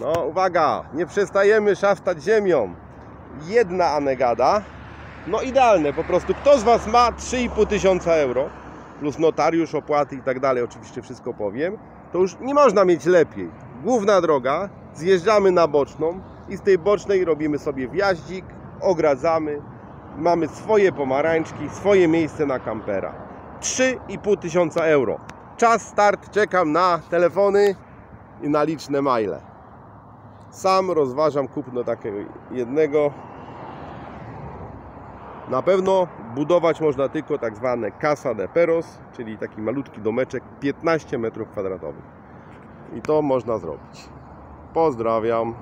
No uwaga, nie przestajemy szastać ziemią. Jedna anegada. No idealne po prostu. Kto z Was ma 3,5 tysiąca euro plus notariusz, opłaty i tak dalej, oczywiście wszystko powiem, to już nie można mieć lepiej. Główna droga, zjeżdżamy na boczną i z tej bocznej robimy sobie wjaździk, ogradzamy, mamy swoje pomarańczki, swoje miejsce na kampera. 3,5 tysiąca euro. Czas start, czekam na telefony i na liczne maile. Sam rozważam kupno takiego jednego. Na pewno budować można tylko tak zwane Casa de Peros, czyli taki malutki domeczek 15 metrów kwadratowych. I to można zrobić. Pozdrawiam.